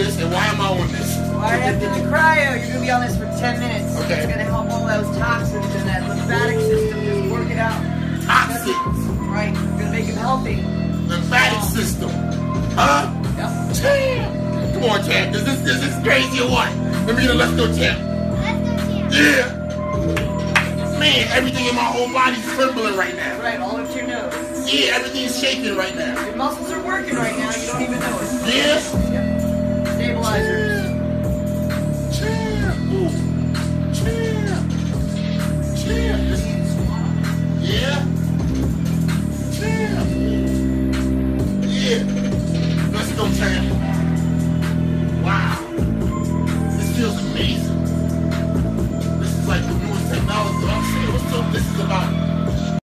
this and why am I on this? Why Right after the cryo, you're gonna be on this for 10 minutes. Okay. It's gonna help all those toxins in that lymphatic system just work it out. Toxins. Right. You're gonna make them healthy. Lymphatic system. Huh? Yep. Champ. Come on, champ. Is this is this crazy or what? Let me get a let's go, champ. Yeah. Man, everything in my whole body's trembling right now. Right, all up to your nose. Yeah, everything's shaking right now. Your muscles this. Yep. Stabilizers. Cheer. Cheer. Yeah. Cheer. Yeah. Let's go, champ. Wow. This feels amazing.